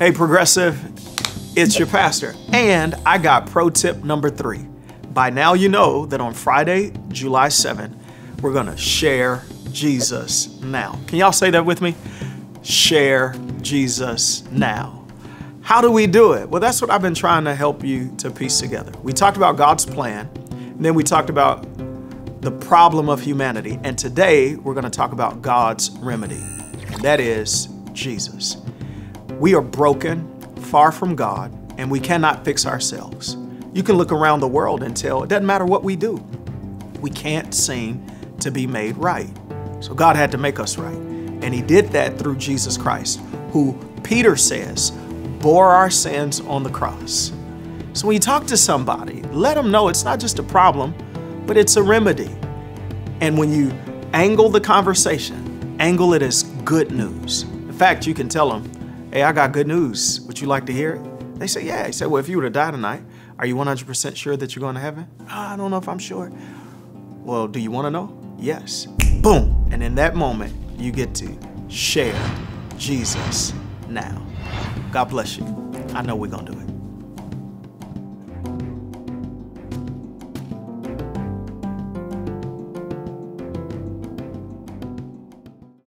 Hey, Progressive, it's your pastor. And I got pro tip number three. By now, you know that on Friday, July 7th, we're going to share Jesus now. Can y'all say that with me? Share Jesus now. How do we do it? Well, that's what I've been trying to help you to piece together. We talked about God's plan, and then we talked about the problem of humanity. And today, we're going to talk about God's remedy, and that is Jesus. We are broken, far from God, and we cannot fix ourselves. You can look around the world and tell it doesn't matter what we do, we can't seem to be made right. So God had to make us right. And He did that through Jesus Christ, who Peter says bore our sins on the cross. So when you talk to somebody, let them know it's not just a problem, but it's a remedy. And when you angle the conversation, angle it as good news. In fact, you can tell them, Hey, I got good news. Would you like to hear it? They say, Yeah. He said, Well, if you were to die tonight, are you 100% sure that you're going to heaven? Oh, I don't know if I'm sure. Well, do you want to know? Yes. Boom. And in that moment, you get to share Jesus now. God bless you. I know we're going to do it.